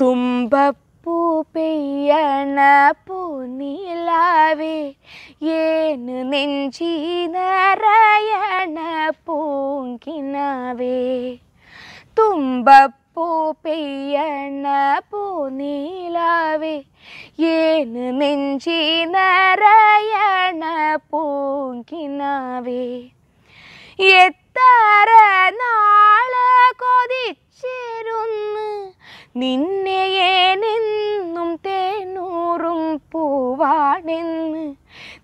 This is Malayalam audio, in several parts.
തുമ്പപ്പൂ പെയ്യണ പൂനിലാവേ ഏനു നെഞ്ചി നിറയണ പൂങ്കിനാവേ. തുമ്പപ്പൂ പെയ്യണ പൂനിലാവേ ഏനു നെഞ്ചി നിറയണ പൂങ്കിനാവേ. എത്ര നാൾ കൊതിച്ചിരുന്ന് നിന്നെയേനെന്നും തേനൂറും പൂവാണെന്ന്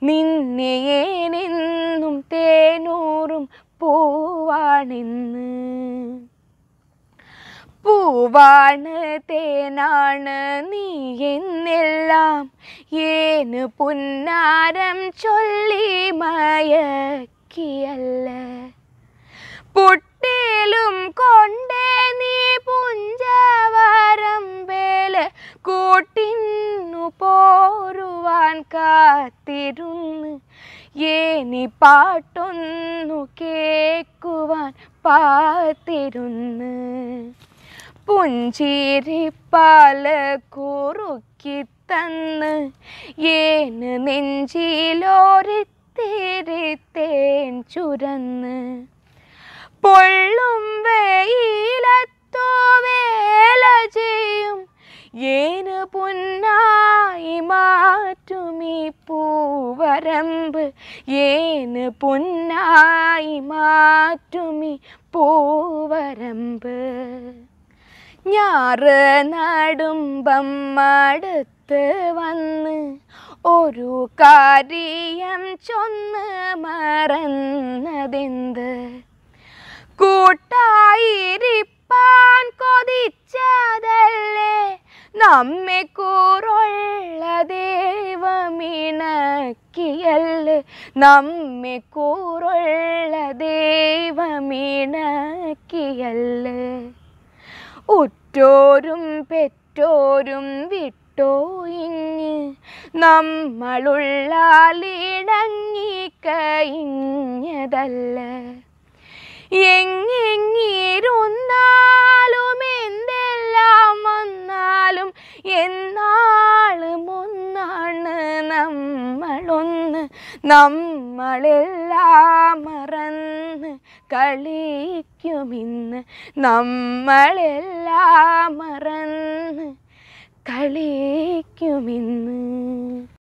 നിന്നെയേനെന്നും തേനൂറും പൂവാണെന്ന്. പൂവാണ് തേനാണ് നീ എന്നെല്ലാം. ഏന് പുന്നാരം ചൊല്ലി മയക്കിയല്ല. പൊട്ടേലും കൊണ്ടേ നീ പുഞ്ചവരമ്പേൽ കൂട്ടിന്നു പോരുവാൻ കാത്തിരുന്ന് ഏനി പാട്ടൊന്നു കേക്കുവാൻ പാത്തിരുന്ന്. പാല കുറുക്കി തന്ന് ഏന് നെഞ്ചിലോരിത്തിരിത്തേൻ ചുരന്ന്. പൊള്ളും വെയിലത്തോ വേല ചെയ്യും. ഏന് പൊന്നായി പൂവരമ്പ് ഏന് പൊന്നായി മാറ്റുമീ പൂവരമ്പ്. ഞാറ് നടുമ്പം മടുത്ത് വന്ന് ഒരു കാര്യം ചൊന്ന് മറന്നതെന്ത്? കൂട്ടായിരിപ്പാൻ നമ്മെ കൂറുള്ള ദൈവമിണക്കിയൽ നമ്മെ കൂറുള്ള ദൈവമിണക്കിയൽ ഉറ്റോരും പെറ്റോരും വിട്ടോയിഞ്ഞ് നമ്മളുള്ളാലിണങ്ങി കഴിഞ്ഞതല്ല. എങ്ങിരുന്നാലും നമ്മളെല്ലാം മറന്ന് കളിക്കുമിന്ന്. നമ്മളെല്ലാം മറന്ന് കളിക്കുമിന്ന്.